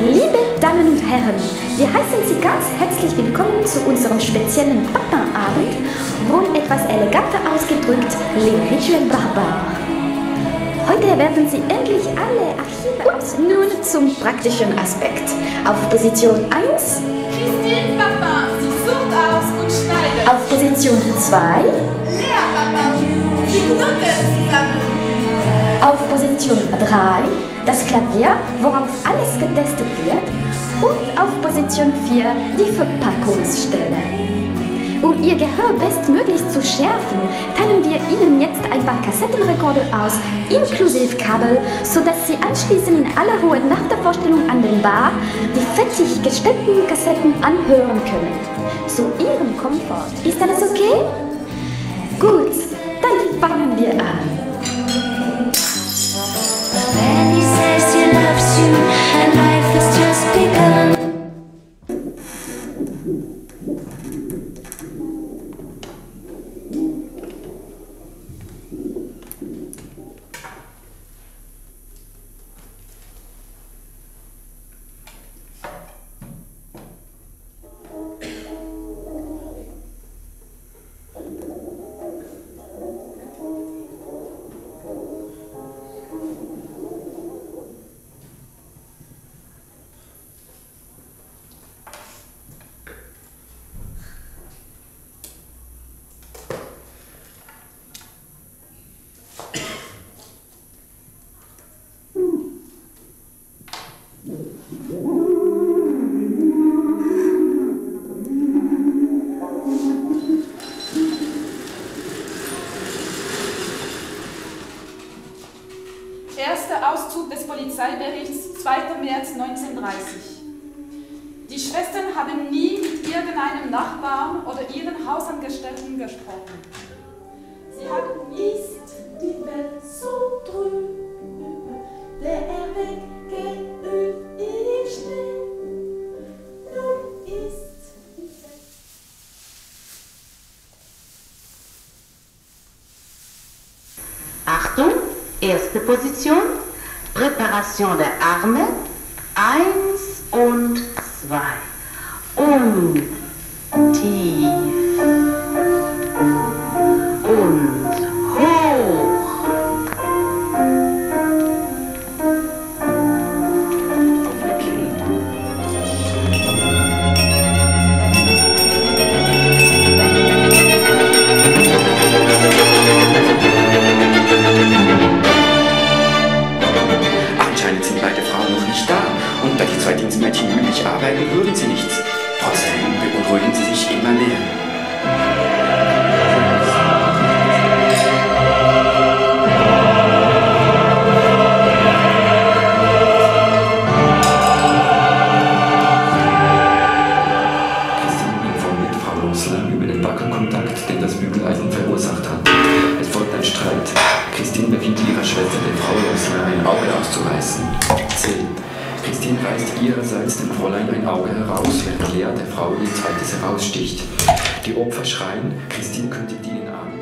Liebe Damen und Herren, wir heißen Sie ganz herzlich willkommen zu unserem speziellen Papinabend, wohl etwas eleganter ausgedrückt, Le Rituel Barbar. Heute werden Sie endlich alle Archive aus. Nun zum praktischen Aspekt. Auf Position 1, Christine Papa, sie sucht aus und schneidet. auf Position 2, Lea Papa, sie knuddelt zusammen. Auf Position 3, das Klavier, worauf alles getestet wird, und auf Position 4 die Verpackungsstelle. Um Ihr Gehör bestmöglich zu schärfen, teilen wir Ihnen jetzt ein paar Kassettenrekorder aus, inklusive Kabel, sodass Sie anschließend in aller Ruhe nach der Vorstellung an den Bar die fertig gestellten Kassetten anhören können. Zu Ihrem Komfort. Ist alles okay? Gut, dann fangen wir an. Polizeiberichts, 2. März 1930. Die Schwestern haben nie mit irgendeinem Nachbarn oder ihren Hausangestellten gesprochen. Sie haben ist die Welt so trüb, der weggeübt im Schnee. Nun ist die Welt Achtung, erste Position, Präparation der Arme, eins und zwei. Und tief. Und Lea der Frau ihr zweites heraussticht. Die Opfer schreien, Christine kündigt ihnen an,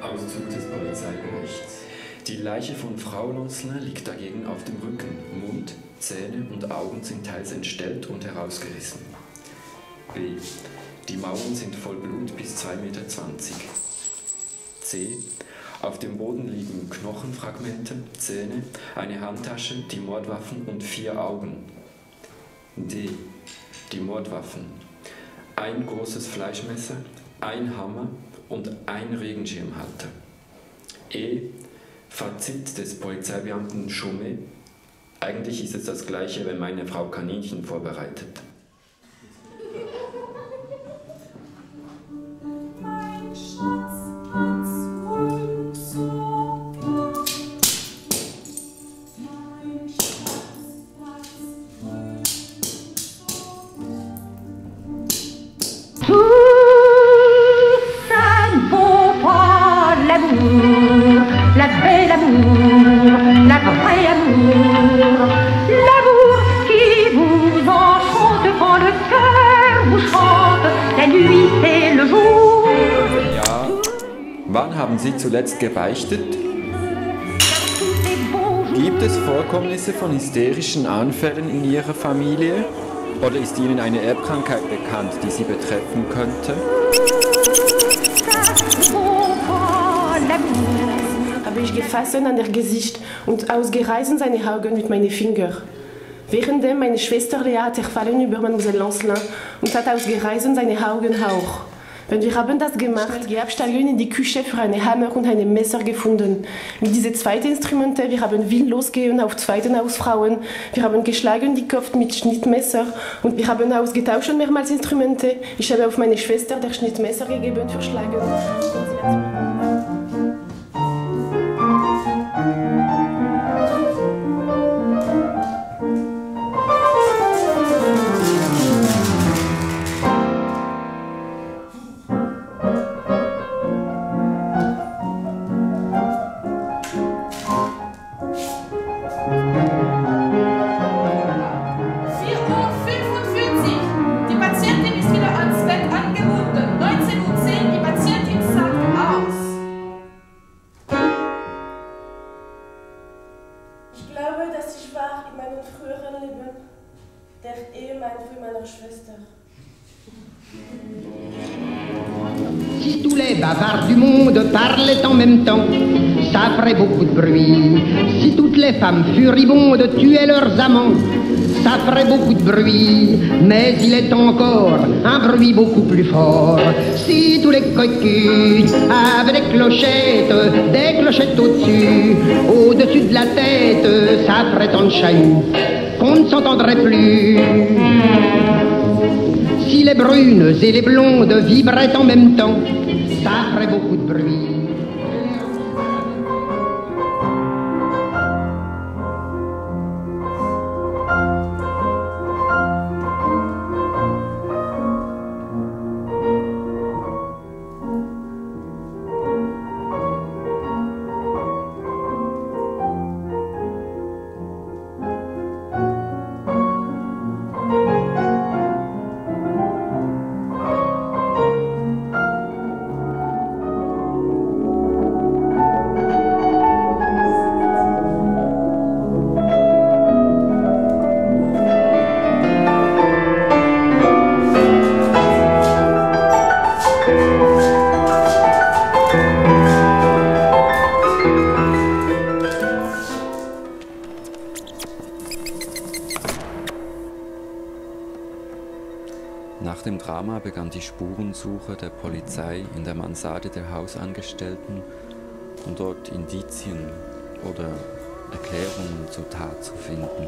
Auszug des Polizeiberichts. Die Leiche von Frau Lonsler liegt dagegen auf dem Rücken. Mund, Zähne und Augen sind teils entstellt und herausgerissen. B. Die Mauern sind voll Blut bis 2,20 Meter. C. Auf dem Boden liegen Knochenfragmente, Zähne, eine Handtasche, die Mordwaffen und vier Augen. D. Die Mordwaffen. Ein großes Fleischmesser, ein Hammer und ein Regenschirmhalter. E. Fazit des Polizeibeamten Chaumet. Eigentlich ist es das gleiche, wenn meine Frau Kaninchen vorbereitet. Wann haben Sie zuletzt gebeichtet? Gibt es Vorkommnisse von hysterischen Anfällen in Ihrer Familie? Oder ist Ihnen eine Erbkrankheit bekannt, die Sie betreffen könnte? habe ich gefasst an der Gesicht und ausgereißen seine Augen mit meinen Fingern. Währenddem meine Schwester Lea hat erfallen über Mademoiselle Lancelin und hat ausgereißen seine Augen auch. Wenn wir haben das gemacht, die Absteigen in die Küche für einen Hammer und ein Messer gefunden. Mit diesen zweiten Instrumenten, wir haben wild losgehen auf zweiten Hausfrauen, wir haben geschlagen die Kopf mit Schnittmesser und wir haben ausgetauscht mehrmals Instrumente. Ich habe auf meine Schwester das Schnittmesser gegeben für Schlagen. Ça ferait beaucoup de bruit. Si toutes les femmes furibondes tuaient leurs amants, ça ferait beaucoup de bruit. Mais il est encore un bruit beaucoup plus fort. Si tous les cocus avaient des clochettes, des clochettes au-dessus, au-dessus de la tête, ça ferait tant de chahut qu'on ne s'entendrait plus. Si les brunes et les blondes vibraient en même temps, ça ferait beaucoup de bruit. Drama begann die Spurensuche der Polizei in der Mansarde der Hausangestellten, um dort Indizien oder Erklärungen zur Tat zu finden.